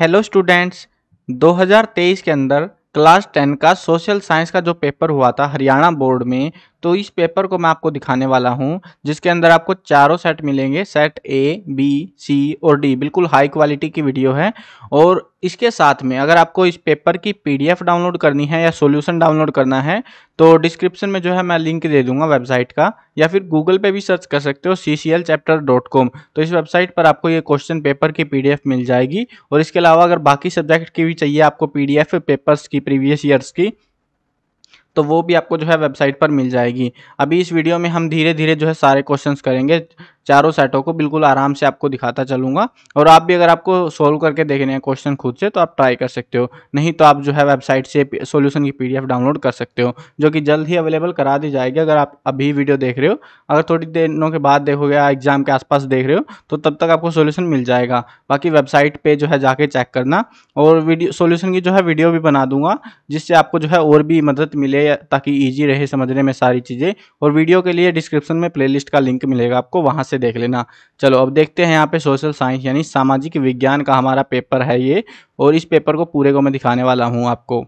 Hello students 2023 के अंदर class ten का सोशल साइंस का जो पेपर हुआ था हरियाणा बोर्ड में तो इस पेपर को मैं आपको दिखाने वाला हूँ, जिसके अंदर आपको चारों सेट मिलेंगे, सेट ए बी सी और डी बिल्कुल हाई क्वालिटी की वीडियो है। और इसके साथ में अगर आपको इस पेपर की पीडीएफ डाउनलोड करनी है या सॉल्यूशन डाउनलोड करना है तो डिस्क्रिप्शन में जो है मैं लिंक दे दूँगा वेबसाइट का, या फिर गूगल पे भी सर्च कर सकते हो C C L chapter dot com तो इस वेबसाइट पर आपको ये क्वेश्चन पेपर की पीडीएफ मिल जाएगी। और इसके अलावा अगर बाकी सब्जेक्ट की भी चाहिए आपको पीडीएफ पेपर्स की, प्रीवियस ईयर्स की तो वो भी आपको जो है वेबसाइट पर मिल जाएगी। अभी इस वीडियो में हम धीरे धीरे जो है सारे क्वेश्चंस करेंगे। चारों सेटों को बिल्कुल आराम से आपको दिखाता चलूँगा। और आप भी अगर आपको सोल्व करके देखने हैं क्वेश्चन खुद से तो आप ट्राई कर सकते हो। नहीं तो आप जो है वेबसाइट से सोल्यूशन की पीडीएफ डाउनलोड कर सकते हो, जो कि जल्द ही अवेलेबल करा दी जाएगी अगर आप अभी वीडियो देख रहे हो। अगर थोड़ी दिनों के बाद देखोगे या एग्ज़ाम के आसपास देख रहे हो तो तब तक आपको सोल्यूशन मिल जाएगा। बाकी वेबसाइट पर जो है जाके चेक करना। और वीडियो सोल्यूशन की जो है वीडियो भी बना दूँगा, जिससे आपको जो है और भी मदद मिले, ताकि ईजी रहे समझने में सारी चीज़ें। और वीडियो के लिए डिस्क्रिप्शन में प्लेलिस्ट का लिंक मिलेगा आपको, वहाँ से देख लेना। चलो, अब देखते हैं यहाँ पे सोशल साइंस यानी सामाजिक विज्ञान का हमारा पेपर है ये, और इस पेपर को पूरे को मैं दिखाने वाला हूँ आपको।